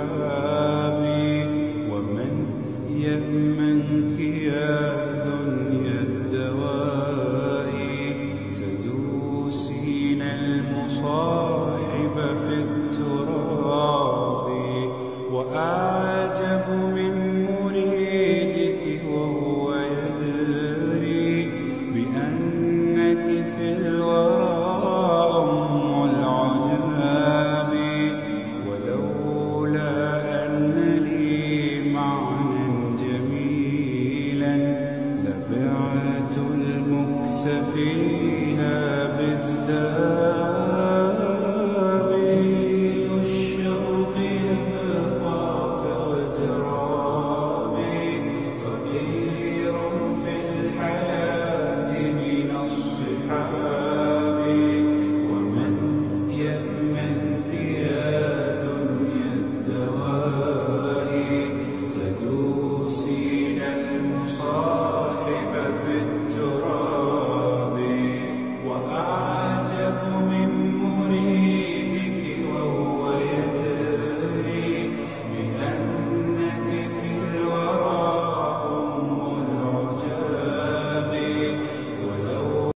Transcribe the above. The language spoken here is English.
Amen.